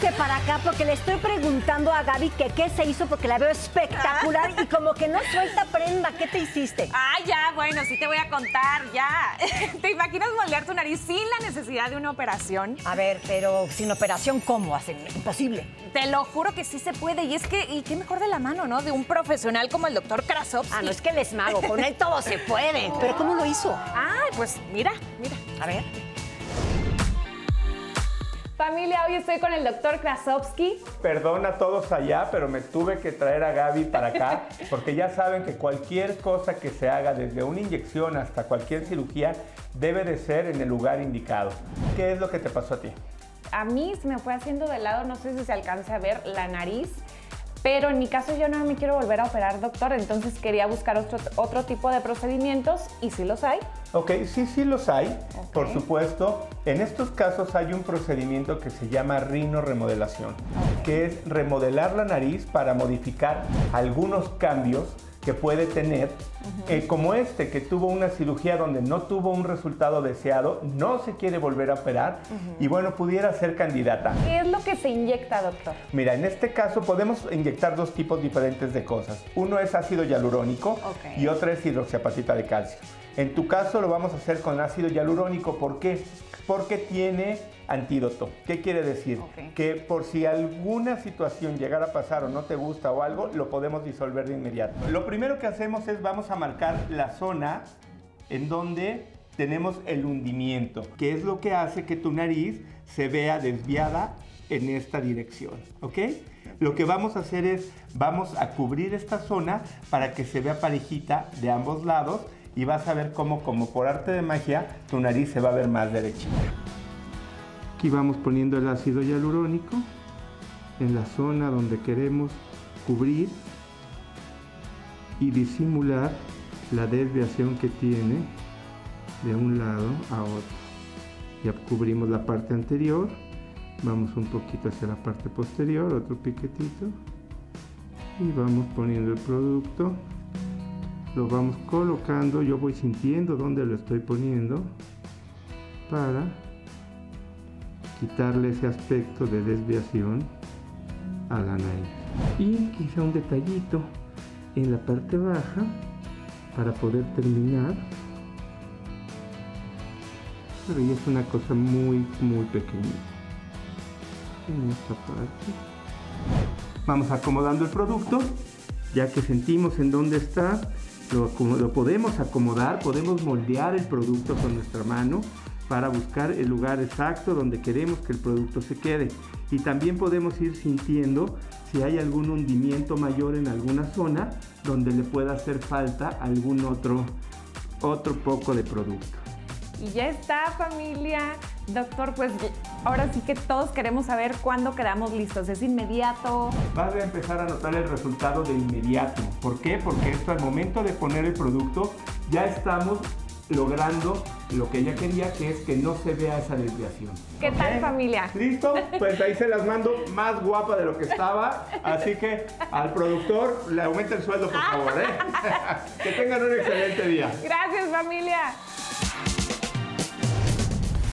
Vénganse para acá porque le estoy preguntando a Gaby que qué se hizo porque la veo espectacular y como que no suelta prenda. ¿Qué te hiciste? Ah, ya, bueno, sí te voy a contar, ya. ¿Te imaginas moldear tu nariz sin la necesidad de una operación? A ver, pero sin operación, ¿cómo hacen? Imposible. Te lo juro que sí se puede. Y es que, y qué mejor de la mano, ¿no? De un profesional como el doctor Krasovsky. Ah, no es que él es mago, con él todo se puede. Pero ¿cómo lo hizo? Ay, pues mira, mira. A ver. Familia, hoy estoy con el doctor Krasovsky. Perdón a todos allá, pero me tuve que traer a Gaby para acá, porque ya saben que cualquier cosa que se haga, desde una inyección hasta cualquier cirugía, debe de ser en el lugar indicado. ¿Qué es lo que te pasó a ti? A mí se me fue haciendo de lado, no sé si se alcance a ver la nariz, pero en mi caso yo no me quiero volver a operar, doctor, entonces quería buscar otro, otro tipo de procedimientos y si los hay. Ok, sí, sí los hay, por supuesto. En estos casos hay un procedimiento que se llama rino remodelación, que es remodelar la nariz para modificar algunos cambios que puede tener, eh, como este, que tuvo una cirugía donde no tuvo un resultado deseado, no se quiere volver a operar y bueno, pudiera ser candidata. ¿Qué es lo que se inyecta, doctor? Mira, en este caso podemos inyectar dos tipos diferentes de cosas. Uno es ácido hialurónico Ok. y otra es hidroxiapatita de calcio. En tu caso lo vamos a hacer con ácido hialurónico. ¿Por qué? Porque tiene antídoto. ¿Qué quiere decir? Que por si alguna situación llegara a pasar o no te gusta o algo, lo podemos disolver de inmediato. Lo primero que hacemos es vamos a marcar la zona en donde tenemos el hundimiento, que es lo que hace que tu nariz se vea desviada en esta dirección, ¿ok? Lo que vamos a hacer es, vamos a cubrir esta zona para que se vea parejita de ambos lados y vas a ver cómo, como por arte de magia, tu nariz se va a ver más derechita. Aquí vamos poniendo el ácido hialurónico en la zona donde queremos cubrir y disimular la desviación que tiene de un lado a otro. Ya cubrimos la parte anterior, vamos un poquito hacia la parte posterior, otro piquetito y vamos poniendo el producto. Lo vamos colocando, yo voy sintiendo dónde lo estoy poniendo para quitarle ese aspecto de desviación a la nariz. Y quizá un detallito en la parte baja para poder terminar. Pero ya es una cosa muy, muy pequeñita. En esta parte. Vamos acomodando el producto. Ya que sentimos en dónde está, lo, lo podemos acomodar, podemos moldear el producto con nuestra mano para buscar el lugar exacto donde queremos que el producto se quede. Y también podemos ir sintiendo si hay algún hundimiento mayor en alguna zona donde le pueda hacer falta algún otro, otro poco de producto. Y ya está, familia. Doctor, pues ahora sí que todos queremos saber cuándo quedamos listos. ¿Es inmediato? Vas a empezar a notar el resultado de inmediato. ¿Por qué? Porque esto al momento de poner el producto ya estamos logrando lo que ella quería, que es que no se vea esa desviación. ¿Qué tal, familia? ¿Listo? Pues ahí se las mando más guapa de lo que estaba. Así que al productor le aumenta el sueldo, por favor. ¿eh? que tengan un excelente día. Gracias, familia.